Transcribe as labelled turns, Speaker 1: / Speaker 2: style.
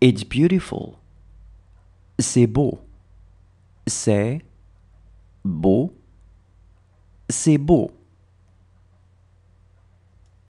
Speaker 1: It's beautiful. C'est beau. C'est beau. C'est beau.